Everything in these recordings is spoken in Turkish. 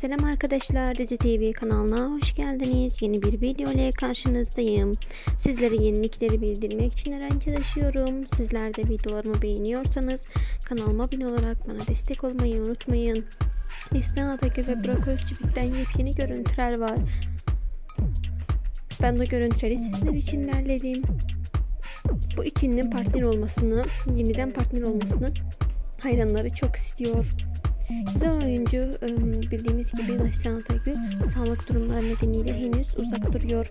Selam arkadaşlar Dizi TV kanalına hoş geldiniz. Yeni bir video ile karşınızdayım. Sizlere yenilikleri bildirmek için her an çalışıyorum. Sizler de videolarımı beğeniyorsanız kanalıma abone olarak bana destek olmayı unutmayın. Neslihan Atagül ve Burak Özçivit'ten yepyeni görüntüler var. Ben de görüntüleri sizler için derledim. Bu ikilinin partner olmasını, yeniden partner olmasını hayranları çok istiyor. Güzel oyuncu ıı, bildiğimiz gibi Neslihan Atagül sağlık durumları nedeniyle henüz uzak duruyor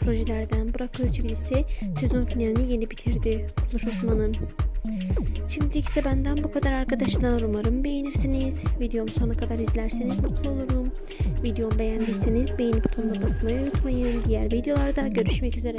projelerden. Burak Özçivisi sezon finalini yeni bitirdi Kuluş Osman'ın. Şimdilik ise benden bu kadar arkadaşlar. Umarım beğenirsiniz. Videomu sona kadar izlerseniz mutlu olurum. Videomu beğendiyseniz beğeni butonuna basmayı unutmayın. Diğer videolarda görüşmek üzere.